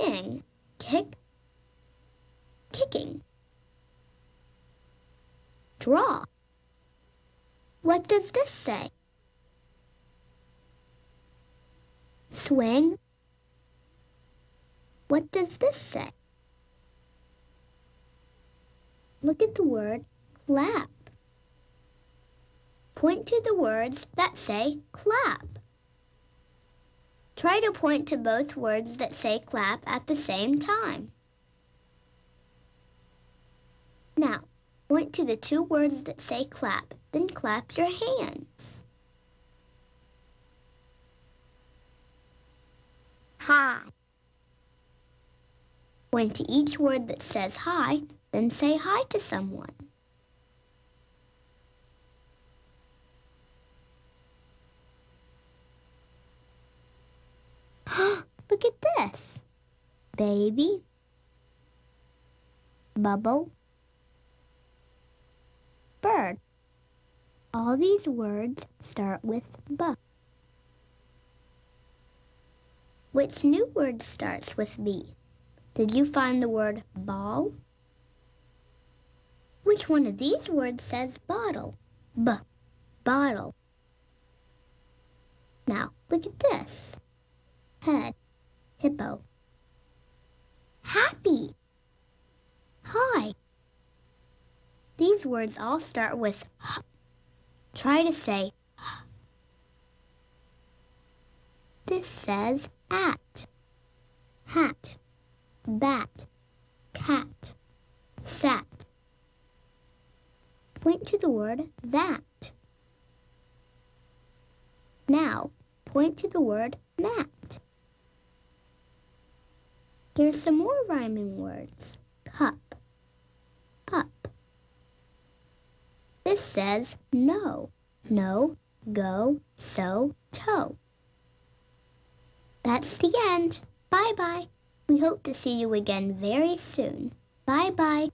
ing, kick, kicking. Draw. What does this say? Swing. What does this say? Look at the word clap. Point to the words that say clap. Try to point to both words that say clap at the same time. Now, point to the two words that say clap, then clap your hands. Hi. Point to each word that says hi, then say hi to someone. Look at this. Baby. Bubble. Bird. All these words start with b. Which new word starts with b? Did you find the word ball? Which one of these words says bottle? B. Bottle. Now, look at this. Head. Hippo. Happy. Hi. These words all start with h. Try to say h. This says at, hat, bat, cat, sat. Point to the word that. Now, point to the word mat. Some more rhyming words. Cup, up. This says no, no, go, so, toe. That's the end. Bye bye. We hope to see you again very soon. Bye bye.